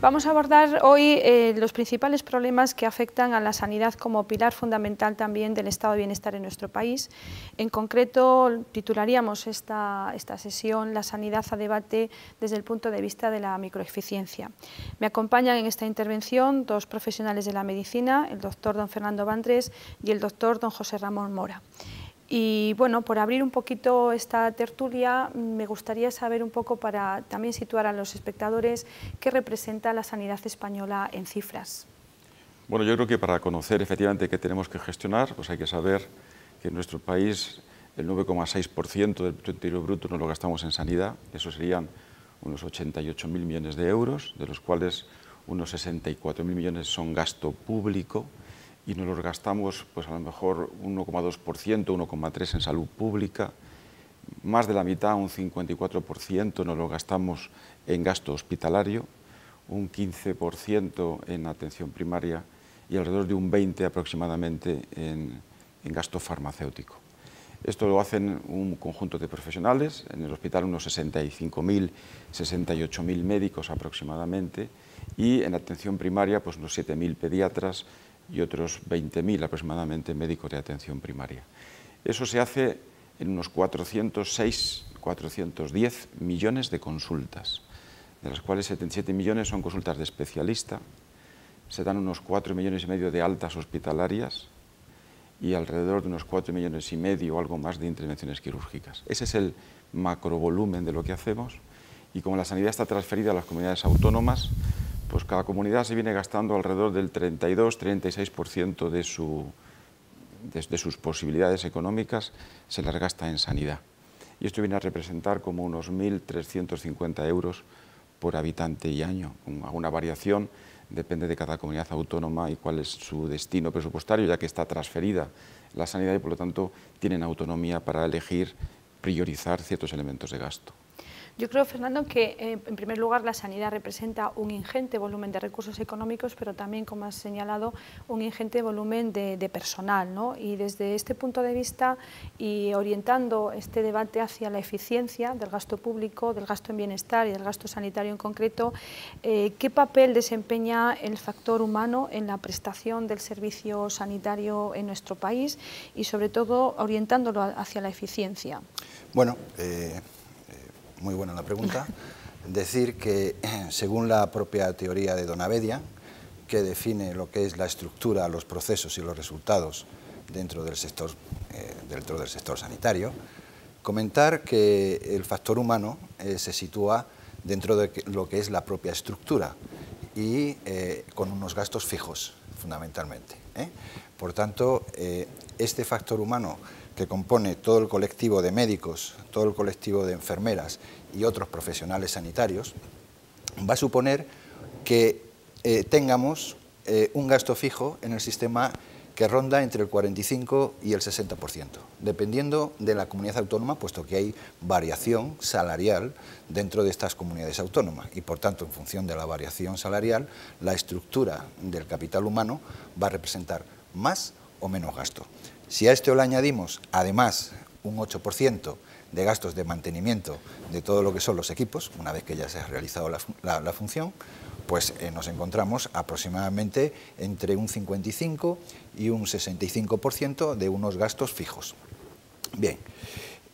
Vamos a abordar hoy eh, los principales problemas que afectan a la sanidad como pilar fundamental también del estado de bienestar en nuestro país. En concreto, titularíamos esta, esta sesión La sanidad a debate desde el punto de vista de la microeficiencia. Me acompañan en esta intervención dos profesionales de la medicina, el doctor don Fernando Bandres y el doctor don José Ramón Mora. Y bueno, por abrir un poquito esta tertulia, me gustaría saber un poco para también situar a los espectadores qué representa la sanidad española en cifras. Bueno, yo creo que para conocer efectivamente qué tenemos que gestionar, pues hay que saber que en nuestro país el 9,6% del Producto Interior Bruto nos lo gastamos en sanidad, eso serían unos 88.000 millones de euros, de los cuales unos 64.000 millones son gasto público, y nos los gastamos pues a lo mejor 1,2%, 1,3% en salud pública, más de la mitad, un 54%, nos lo gastamos en gasto hospitalario, un 15% en atención primaria y alrededor de un 20% aproximadamente en, en gasto farmacéutico. Esto lo hacen un conjunto de profesionales, en el hospital unos 65.000, 68.000 médicos aproximadamente, y en atención primaria pues unos 7.000 pediatras, y otros 20.000 aproximadamente médicos de atención primaria. Eso se hace en unos 406, 410 millones de consultas, de las cuales 77 millones son consultas de especialista, se dan unos 4 millones y medio de altas hospitalarias y alrededor de unos 4 millones y medio o algo más de intervenciones quirúrgicas. Ese es el macrovolumen de lo que hacemos y como la sanidad está transferida a las comunidades autónomas, pues cada comunidad se viene gastando alrededor del 32-36% de, su, de, sus posibilidades económicas, se las gasta en sanidad. Y esto viene a representar como unos 1.350 euros por habitante y año, con alguna variación, depende de cada comunidad autónoma y cuál es su destino presupuestario, ya que está transferida la sanidad y por lo tanto tienen autonomía para elegir, priorizar ciertos elementos de gasto. Yo creo, Fernando, que eh, en primer lugar la sanidad representa un ingente volumen de recursos económicos, pero también, como has señalado, un ingente volumen de, personal. ¿no? Y desde este punto de vista y orientando este debate hacia la eficiencia del gasto público, del gasto en bienestar y del gasto sanitario en concreto, eh, ¿qué papel desempeña el factor humano en la prestación del servicio sanitario en nuestro país y, sobre todo, orientándolo hacia la eficiencia? Bueno, eh, muy buena la pregunta, decir que según la propia teoría de Donavedia, que define lo que es la estructura, los procesos y los resultados dentro del sector, eh, dentro del sector sanitario, comentar que el factor humano eh, se sitúa dentro de lo que es la propia estructura y eh, con unos gastos fijos, fundamentalmente. Por tanto, este factor humano que compone todo el colectivo de médicos, todo el colectivo de enfermeras y otros profesionales sanitarios, va a suponer que eh, tengamos eh, un gasto fijo en el sistema que ronda entre el 45 y el 60%, dependiendo de la comunidad autónoma, puesto que hay variación salarial dentro de estas comunidades autónomas y, por tanto, en función de la variación salarial, la estructura del capital humano va a representar más o menos gasto. Si a esto le añadimos, además, un 8% de gastos de mantenimiento de todo lo que son los equipos, una vez que ya se ha realizado la, función, pues eh, nos encontramos aproximadamente entre un 55 y un 65% de unos gastos fijos. Bien,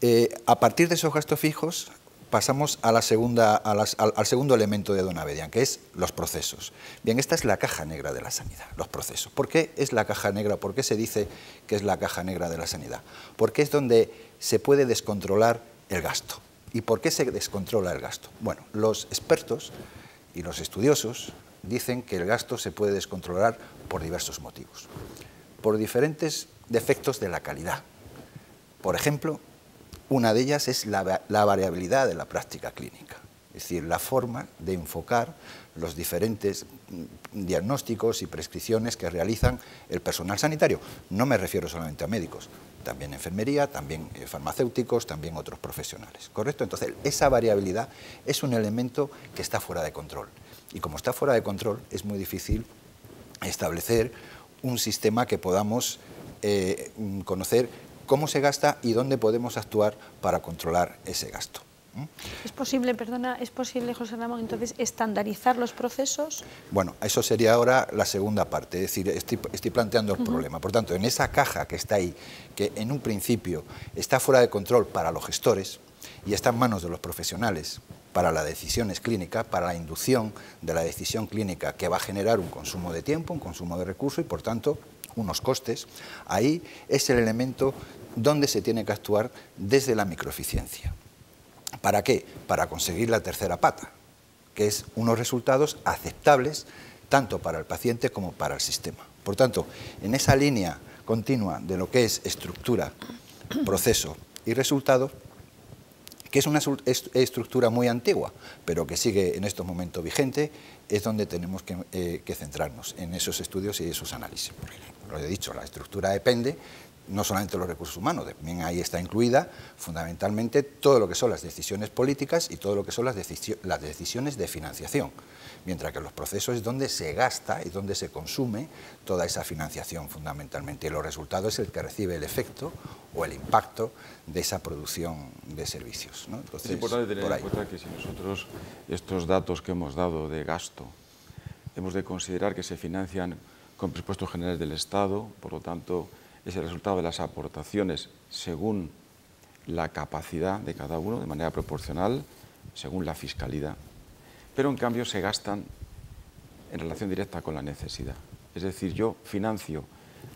eh, a partir de esos gastos fijos pasamos a la segunda, al, segundo elemento de Donavedian, que es los procesos. Bien, esta es la caja negra de la sanidad, los procesos. ¿Por qué es la caja negra? ¿Por qué se dice que es la caja negra de la sanidad? Porque es donde se puede descontrolar el gasto. ¿Y por qué se descontrola el gasto? Bueno, los expertos y los estudiosos dicen que el gasto se puede descontrolar por diversos motivos. Por diferentes defectos de la calidad. Por ejemplo, una de ellas es la, variabilidad de la práctica clínica, es decir, la forma de enfocar los diferentes mm, diagnósticos y prescripciones que realizan el personal sanitario. No me refiero solamente a médicos, también enfermería, también eh, farmacéuticos, también otros profesionales. ¿Correcto? Entonces, esa variabilidad es un elemento que está fuera de control. Y como está fuera de control, es muy difícil establecer un sistema que podamos eh, mm, conocer cómo se gasta y dónde podemos actuar para controlar ese gasto. ¿Es posible, perdona, es posible, José Ramón, entonces estandarizar los procesos? Bueno, eso sería ahora la segunda parte, es decir, estoy, planteando el problema. Por tanto, en esa caja que está ahí, que en un principio está fuera de control para los gestores y está en manos de los profesionales para la decisión clínica, para la inducción de la decisión clínica que va a generar un consumo de tiempo, un consumo de recursos y, por tanto, unos costes, ahí es el elemento donde se tiene que actuar desde la microeficiencia. ¿Para qué? Para conseguir la tercera pata, que es unos resultados aceptables tanto para el paciente como para el sistema. Por tanto, en esa línea continua de lo que es estructura, proceso y resultado, que es una estructura muy antigua, pero que sigue en estos momentos vigente, es donde tenemos que, eh, que centrarnos en esos estudios y esos análisis. Porque, lo he dicho, la estructura depende no solamente los recursos humanos, también ahí está incluida fundamentalmente todo lo que son las decisiones políticas y todo lo que son las, decisiones de financiación, mientras que los procesos es donde se gasta y donde se consume toda esa financiación fundamentalmente. Y los resultados es el que recibe el efecto o el impacto de esa producción de servicios. es importante tener en cuenta que si nosotros estos datos que hemos dado de gasto hemos de considerar que se financian con presupuestos generales del Estado, por lo tanto es el resultado de las aportaciones según la capacidad de cada uno, de manera proporcional, según la fiscalidad, pero en cambio se gastan en relación directa con la necesidad. Es decir, yo financio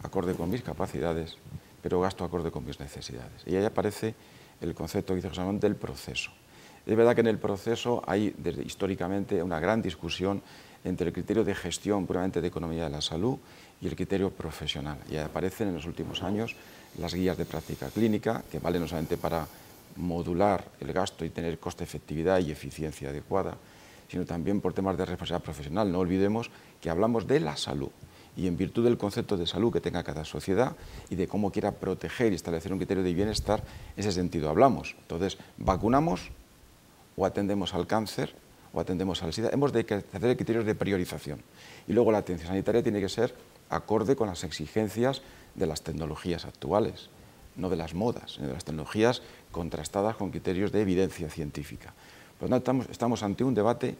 acorde con mis capacidades, pero gasto acorde con mis necesidades. Y ahí aparece el concepto que dice José Manuel del proceso. Es verdad que en el proceso hay históricamente una gran discusión entre el criterio de gestión puramente de economía de la salud y el criterio profesional. Y aparecen en los últimos años las guías de práctica clínica, que valen no solamente para modular el gasto y tener coste-efectividad y eficiencia adecuada, sino también por temas de responsabilidad profesional. No olvidemos que hablamos de la salud y en virtud del concepto de salud que tenga cada sociedad y de cómo quiera proteger y establecer un criterio de bienestar, en ese sentido hablamos. Entonces, vacunamos o atendemos al cáncer o atendemos al SIDA. Hemos de hacer criterios de priorización. Y luego la atención sanitaria tiene que ser acorde con las exigencias de las tecnologías actuales, no de las modas, sino de las tecnologías contrastadas con criterios de evidencia científica. Por lo tanto, estamos, ante un debate,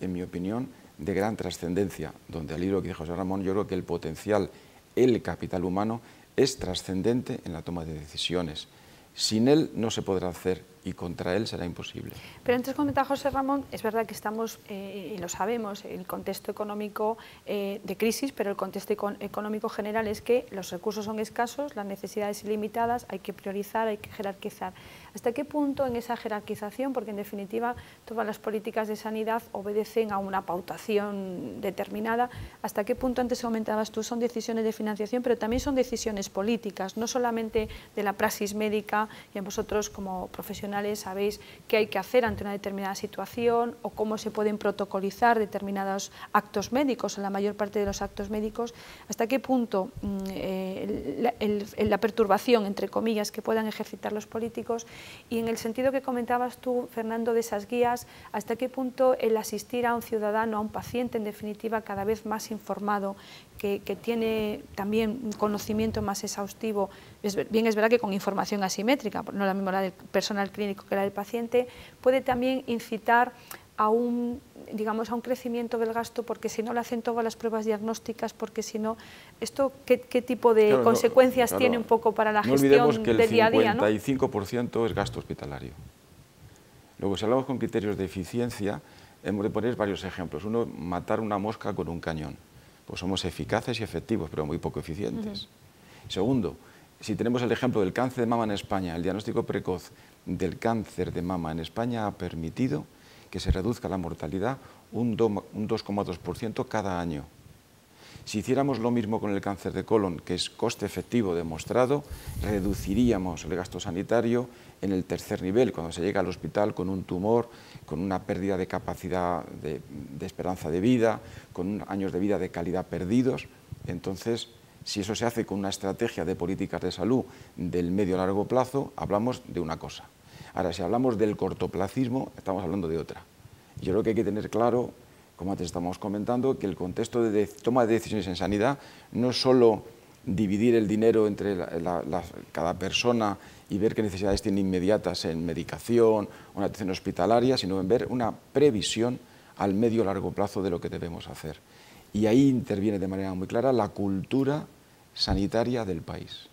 en mi opinión, de gran trascendencia, donde al hilo que dijo José Ramón, yo creo que el potencial, el capital humano, es trascendente en la toma de decisiones. Sin él no se podrá hacer y contra él será imposible. Pero antes comentaba José Ramón, es verdad que estamos, eh, y lo sabemos, el contexto económico eh, de crisis, pero el contexto económico general es que los recursos son escasos, las necesidades ilimitadas, hay que priorizar, hay que jerarquizar. ¿Hasta qué punto en esa jerarquización, porque en definitiva todas las políticas de sanidad obedecen a una pautación determinada, hasta qué punto antes comentabas tú son decisiones de financiación, pero también son decisiones políticas, no solamente de la praxis médica, y vosotros como profesionales sabéis qué hay que hacer ante una determinada situación o cómo se pueden protocolizar determinados actos médicos, en la mayor parte de los actos médicos, hasta qué punto mm, eh, la perturbación, entre comillas, que puedan ejercitar los políticos y en el sentido que comentabas tú, Fernando, de esas guías, ¿hasta qué punto el asistir a un ciudadano, a un paciente, en definitiva, cada vez más informado, que, tiene también un conocimiento más exhaustivo, bien es verdad que con información asimétrica, no la misma la del personal clínico que la del paciente, puede también incitar a un, digamos, a un crecimiento del gasto, porque si no le hacen todas las pruebas diagnósticas, porque si no, ¿esto qué, tipo de consecuencias tiene un poco para la gestión del día a día? No el 55% es gasto hospitalario. Luego, si hablamos con criterios de eficiencia, hemos de poner varios ejemplos. Uno, matar una mosca con un cañón. Pues somos eficaces y efectivos, pero muy poco eficientes. Segundo, si tenemos el ejemplo del cáncer de mama en España, el diagnóstico precoz del cáncer de mama en España ha permitido que se reduzca la mortalidad un 2,2% cada año. Si hiciéramos lo mismo con el cáncer de colon, que es coste efectivo demostrado, reduciríamos el gasto sanitario en el tercer nivel, cuando se llega al hospital con un tumor, con una pérdida de capacidad de, esperanza de vida, con años de vida de calidad perdidos. Entonces, si eso se hace con una estrategia de políticas de salud del medio a largo plazo, hablamos de una cosa. Ahora, si hablamos del cortoplacismo, estamos hablando de otra. Yo creo que hay que tener claro, como antes estamos comentando, que el contexto de toma de decisiones en sanidad no es solo dividir el dinero entre cada persona y ver qué necesidades tiene inmediatas en medicación o en atención hospitalaria, sino en ver una previsión al medio largo plazo de lo que debemos hacer. Y ahí interviene de manera muy clara la cultura sanitaria del país.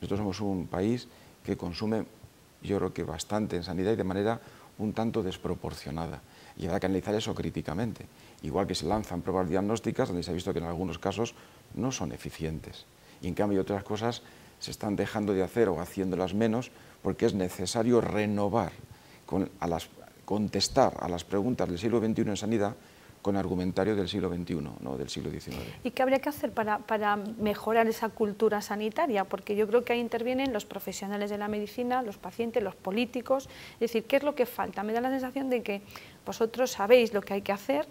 Nosotros somos un país que consume, yo creo que bastante en sanidad y de manera un tanto desproporcionada. Y habrá que analizar eso críticamente. Igual que se lanzan pruebas diagnósticas donde se ha visto que en algunos casos no son eficientes. Y en cambio otras cosas se están dejando de hacer o haciéndolas menos porque es necesario renovar, contestar a las preguntas del siglo XXI en sanidad con argumentario del siglo XXI, no del siglo XIX. ¿Y qué habría que hacer para, para, mejorar esa cultura sanitaria? Porque yo creo que ahí intervienen los profesionales de la medicina, los pacientes, los políticos. Es decir, ¿qué es lo que falta? Me da la sensación de que vosotros sabéis lo que hay que hacer,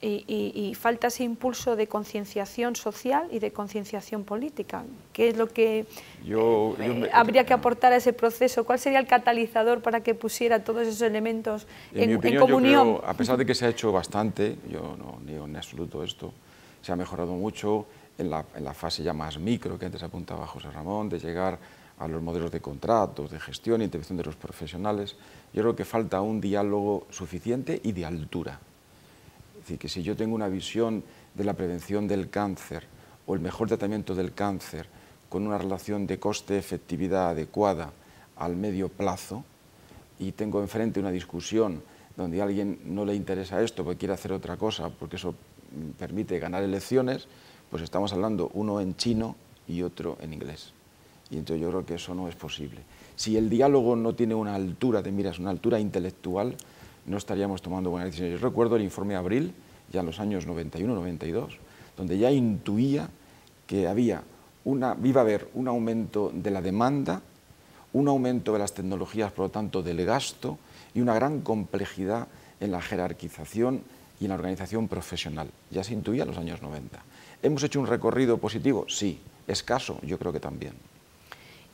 y, falta ese impulso de concienciación social y de concienciación política. ¿Qué es lo que eh, habría que aportar a ese proceso? ¿Cuál sería el catalizador para que pusiera todos esos elementos en, comunión? a pesar de que se ha hecho bastante, yo no niego en absoluto esto, se ha mejorado mucho en la, en la fase ya más micro que antes apuntaba José Ramón, de llegar a los modelos de contratos, de gestión, intervención de los profesionales. Yo creo que falta un diálogo suficiente y de altura decir, que si yo tengo una visión de la prevención del cáncer o el mejor tratamiento del cáncer con una relación de coste-efectividad adecuada al medio plazo y tengo enfrente una discusión donde a alguien no le interesa esto porque quiere hacer otra cosa, porque eso permite ganar elecciones, pues estamos hablando uno en chino y otro en inglés. Y entonces yo creo que eso no es posible. Si el diálogo no tiene una altura de miras, una altura intelectual, no estaríamos tomando buenas decisiones. Yo recuerdo el informe Abril, ya en los años 91-92, donde ya intuía que había una, iba a haber un aumento de la demanda, un aumento de las tecnologías, por lo tanto, del gasto y una gran complejidad en la jerarquización y en la organización profesional. Ya se intuía en los años 90. ¿Hemos hecho un recorrido positivo? Sí. ¿Escaso? Yo creo que también.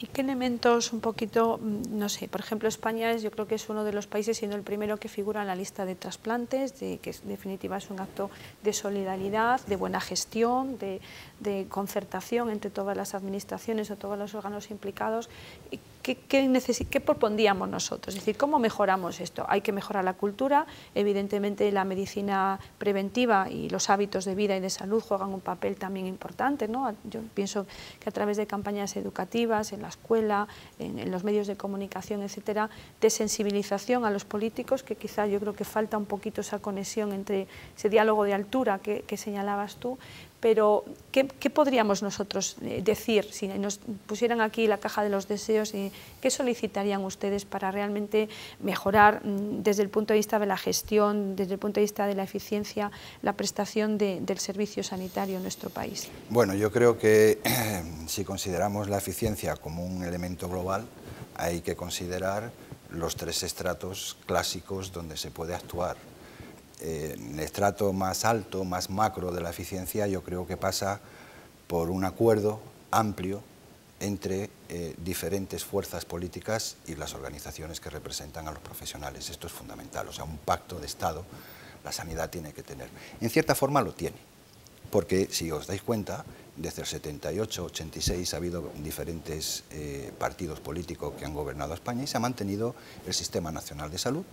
¿Y qué elementos un poquito, mm, no sé, por ejemplo España es, yo creo que es uno de los países, siendo el primero que figura en la lista de trasplantes, de, que en definitiva es un acto de solidaridad, de buena gestión, de, de concertación entre todas las administraciones o todos los órganos implicados? ¿Qué, qué, propondríamos nosotros? Es decir, ¿cómo mejoramos esto? Hay que mejorar la cultura, evidentemente la medicina preventiva y los hábitos de vida y de salud juegan un papel también importante. ¿no? Yo pienso que a través de campañas educativas, en la escuela, en, los medios de comunicación, etcétera, de sensibilización a los políticos, que quizá yo creo que falta un poquito esa conexión entre ese diálogo de altura que señalabas tú, pero ¿qué, podríamos nosotros eh, decir si nos pusieran aquí la caja de los deseos? y ¿Qué solicitarían ustedes para realmente mejorar mm, desde el punto de vista de la gestión, desde el punto de vista de la eficiencia, la prestación del servicio sanitario en nuestro país? Bueno, yo creo que si consideramos la eficiencia como un elemento global, hay que considerar los tres estratos clásicos donde se puede actuar el estrato más alto, más macro de la eficiencia, yo creo que pasa por un acuerdo amplio entre eh, diferentes fuerzas políticas y las organizaciones que representan a los profesionales. Esto es fundamental, o sea, un pacto de Estado la sanidad tiene que tener. En cierta forma lo tiene, porque si os dais cuenta, desde el 78, 86 ha habido diferentes eh, partidos políticos que han gobernado España y se ha mantenido el Sistema Nacional de Salud,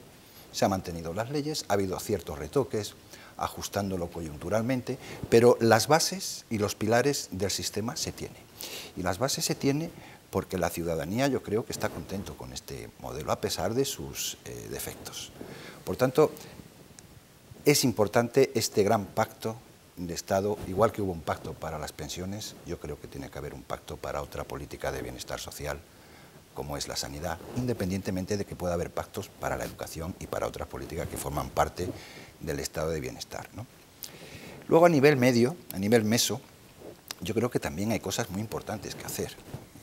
se han mantenido las leyes, ha habido ciertos retoques, ajustándolo coyunturalmente, pero las bases y los pilares del sistema se tienen. Y las bases se tienen porque la ciudadanía yo creo que está contento con este modelo, a pesar de sus eh, defectos. Por tanto, es importante este gran pacto de Estado, igual que hubo un pacto para las pensiones, yo creo que tiene que haber un pacto para otra política de bienestar social, como es la sanidad, independientemente de que pueda haber pactos para la educación y para otras políticas que forman parte del estado de bienestar. Luego a nivel medio, a nivel meso, yo creo que también hay cosas muy importantes que hacer.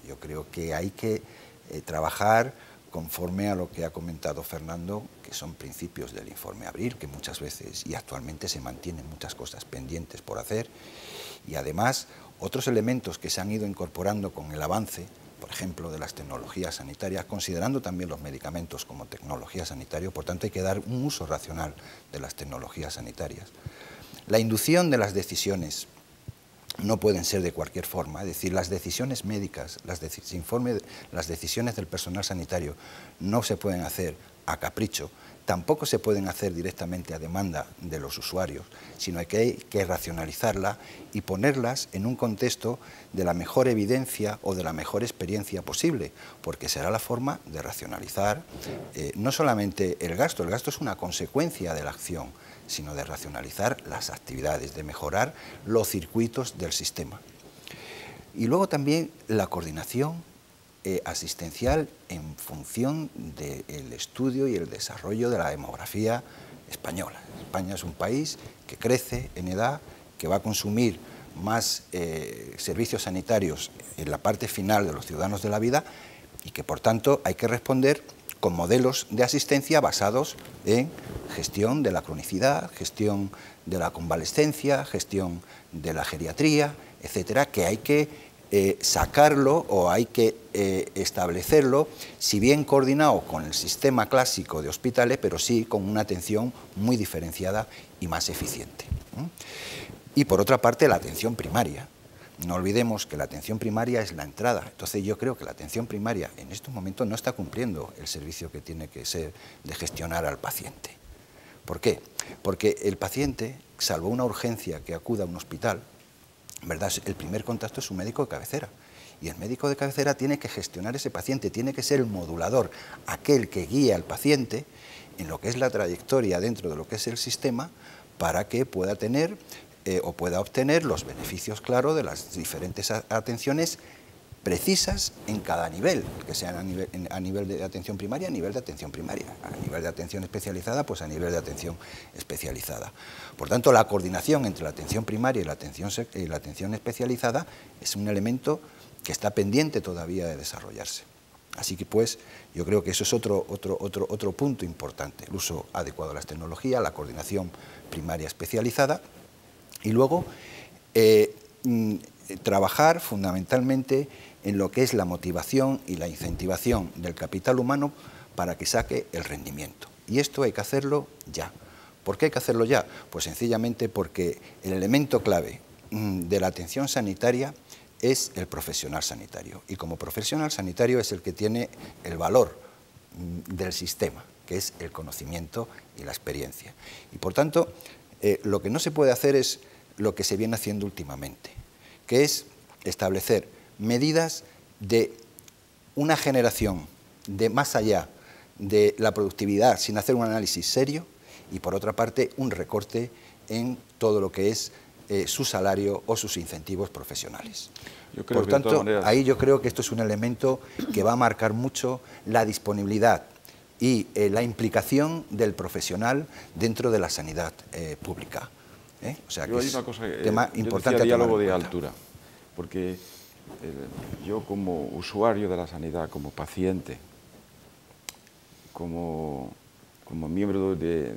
Yo creo que hay que eh, trabajar conforme a lo que ha comentado Fernando, que son principios del informe Abril, que muchas veces y actualmente se mantienen muchas cosas pendientes por hacer, y además otros elementos que se han ido incorporando con el avance por ejemplo, de las tecnologías sanitarias, considerando también los medicamentos como tecnología sanitaria, por tanto hay que dar un uso racional de las tecnologías sanitarias. La inducción de las decisiones no pueden ser de cualquier forma. Es decir, las decisiones médicas, las, las decisiones del personal sanitario no se pueden hacer a capricho, tampoco se pueden hacer directamente a demanda de los usuarios, sino que hay que racionalizarla y ponerlas en un contexto de la mejor evidencia o de la mejor experiencia posible, porque será la forma de racionalizar eh, no solamente el gasto, el gasto es una consecuencia de la acción, sino de racionalizar las actividades, de mejorar los circuitos del sistema. Y luego también la coordinación eh, asistencial en función del estudio y el desarrollo de la demografía española. España es un país que crece en edad, que va a consumir más eh, servicios sanitarios en la parte final de los ciudadanos de la vida y que por tanto hay que responder con modelos de asistencia basados en gestión de la cronicidad, gestión de la convalescencia, gestión de la geriatría, etcétera, que hay que eh, sacarlo o hay que eh, establecerlo, si bien coordinado con el sistema clásico de hospitales, pero sí con una atención muy diferenciada y más eficiente. Y por otra parte, la atención primaria. No olvidemos que la atención primaria es la entrada. Entonces yo creo que la atención primaria en estos momentos no está cumpliendo el servicio que tiene que ser de gestionar al paciente. ¿Por qué? Porque el paciente, salvo una urgencia que acuda a un hospital, ¿verdad? El primer contacto es un médico de cabecera. Y el médico de cabecera tiene que gestionar ese paciente, tiene que ser el modulador, aquel que guía al paciente en lo que es la trayectoria dentro de lo que es el sistema para que pueda tener eh, o pueda obtener los beneficios, claro, de las diferentes atenciones precisas en cada nivel, que sean a nivel, de atención primaria, a nivel de atención primaria, a nivel de atención especializada, pues a nivel de atención especializada. Por tanto, la coordinación entre la atención primaria y la atención, y la atención especializada es un elemento que está pendiente todavía de desarrollarse. Así que pues yo creo que eso es otro, otro, otro, otro punto importante, el uso adecuado de las tecnologías, la coordinación primaria especializada y luego eh, mm, trabajar fundamentalmente en lo que es la motivación y la incentivación del capital humano para que saque el rendimiento. Y esto hay que hacerlo ya. ¿Por qué hay que hacerlo ya? Pues sencillamente porque el elemento clave mm, de la atención sanitaria es el profesional sanitario. Y como profesional sanitario es el que tiene el valor mm, del sistema, que es el conocimiento y la experiencia. Y por tanto, eh, lo que no se puede hacer es lo que se viene haciendo últimamente, que es establecer medidas de una generación de más allá de la productividad sin hacer un análisis serio y por otra parte un recorte en todo lo que es eh, su salario o sus incentivos profesionales. por tanto, ahí yo creo que esto es un elemento que va a marcar mucho la disponibilidad y eh, la implicación del profesional dentro de la sanidad eh, pública. O sea, que es un tema importante. diálogo de altura, porque yo como usuario de la sanidad, como paciente, como, como miembro de,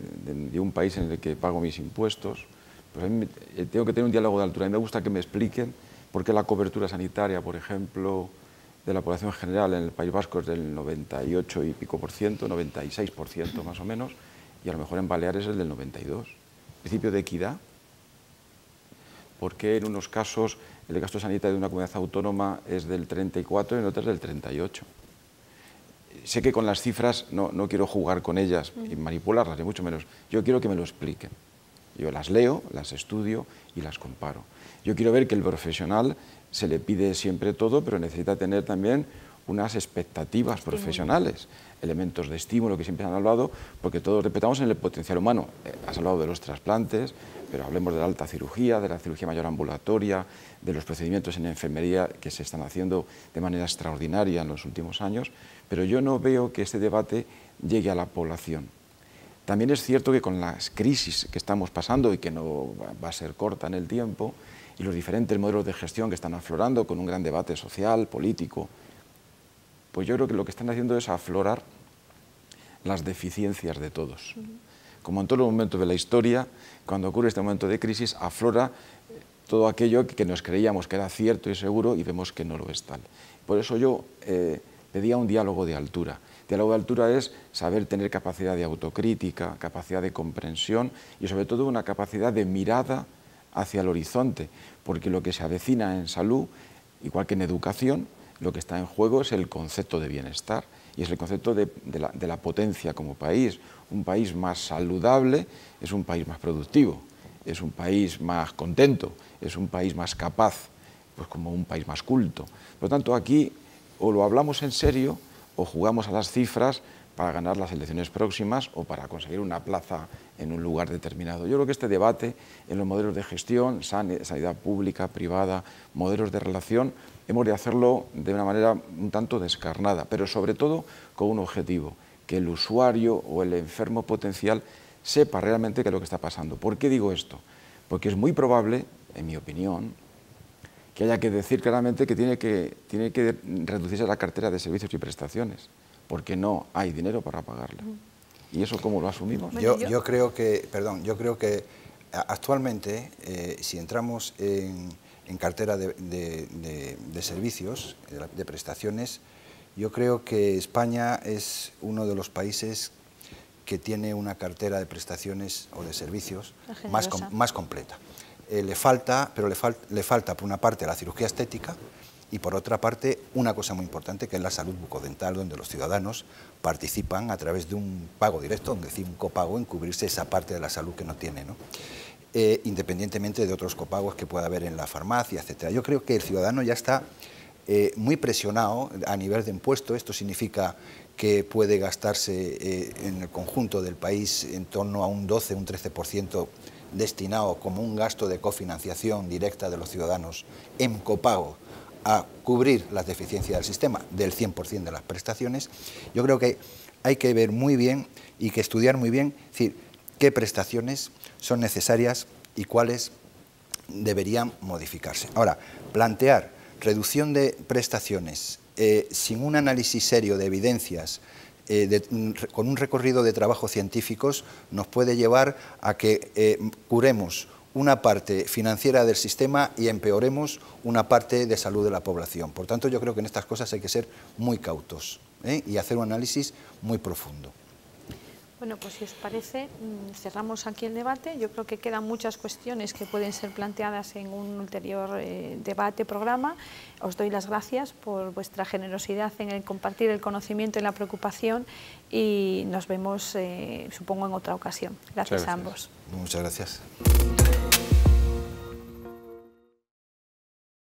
un país en el que pago mis impuestos, pues a mí eh, tengo que tener un diálogo de altura. A mí me gusta que me expliquen por qué la cobertura sanitaria, por ejemplo, de la población general en el País Vasco es del 98 y pico por ciento, 96 por ciento más o menos, y a lo mejor en Baleares es del 92. Principio de equidad. ¿Por qué en unos casos el gasto sanitario de una comunidad autónoma es del 34 y en otras del 38. Sé que con las cifras no, quiero jugar con ellas y manipularlas, ni mucho menos. Yo quiero que me lo expliquen. Yo las leo, las estudio y las comparo. Yo quiero ver que el profesional se le pide siempre todo, pero necesita tener también unas expectativas profesionales, elementos de estímulo que siempre han hablado, porque todos respetamos en el potencial humano. Eh, has hablado de los trasplantes, pero hablemos de la alta cirugía, de la cirugía mayor ambulatoria, de los procedimientos en enfermería que se están haciendo de manera extraordinaria en los últimos años, pero yo no veo que este debate llegue a la población. También es cierto que con las crisis que estamos pasando y que no va a ser corta en el tiempo, y los diferentes modelos de gestión que están aflorando con un gran debate social, político, pues yo creo que lo que están haciendo es aflorar las deficiencias de todos. Como en todos los momentos de la historia, cuando ocurre este momento de crisis, aflora todo aquello que nos creíamos que era cierto y seguro y vemos que no lo es tal. Por eso yo eh, pedía un diálogo de altura. Diálogo de altura es saber tener capacidad de autocrítica, capacidad de comprensión y sobre todo una capacidad de mirada hacia el horizonte, porque lo que se avecina en salud, igual que en educación, lo que está en juego es el concepto de bienestar y es el concepto de, la, potencia como país. Un país más saludable es un país más productivo, es un país más contento, es un país más capaz, pues como un país más culto. Por lo tanto, aquí o lo hablamos en serio o jugamos a las cifras para ganar las elecciones próximas o para conseguir una plaza en un lugar determinado. Yo creo que este debate en los modelos de gestión, sanidad pública, privada, modelos de relación, hemos de hacerlo de una manera un tanto descarnada, pero sobre todo con un objetivo, que el usuario o el enfermo potencial sepa realmente qué es lo que está pasando. ¿Por qué digo esto? Porque es muy probable, en mi opinión, que haya que decir claramente que tiene que, tiene que reducirse la cartera de servicios y prestaciones porque no hay dinero para pagarla. ¿Y eso cómo lo asumimos? Yo, creo que, perdón, yo creo que actualmente, eh, si entramos en, cartera de, servicios, de, prestaciones, yo creo que España es uno de los países que tiene una cartera de prestaciones o de servicios más, más completa. Eh, le falta, pero le, le falta por una parte la cirugía estética, y por otra parte una cosa muy importante que es la salud bucodental, donde los ciudadanos participan a través de un pago directo, es decir, un copago en cubrirse esa parte de la salud que no tiene, eh, independientemente de otros copagos que pueda haber en la farmacia, etc. Yo creo que el ciudadano ya está eh, muy presionado a nivel de impuesto, esto significa que puede gastarse eh, en el conjunto del país en torno a un 12, un 13% destinado como un gasto de cofinanciación directa de los ciudadanos en copago a cubrir las deficiencias del sistema del 100% de las prestaciones, yo creo que hay que ver muy bien y que estudiar muy bien qué prestaciones son necesarias y cuáles deberían modificarse. Ahora, plantear reducción de prestaciones eh, sin un análisis serio de evidencias, eh, con un recorrido de trabajos científicos, nos puede llevar a que eh, curemos una parte financiera del sistema y empeoremos una parte de salud de la población. Por tanto, yo creo que en estas cosas hay que ser muy cautos y hacer un análisis muy profundo. Bueno, pues si os parece, mm, cerramos aquí el debate. Yo creo que quedan muchas cuestiones que pueden ser planteadas en un ulterior eh, debate, programa. Os doy las gracias por vuestra generosidad en el compartir el conocimiento y la preocupación y nos vemos, eh, supongo, en otra ocasión. Gracias, gracias. a ambos. Muchas gracias.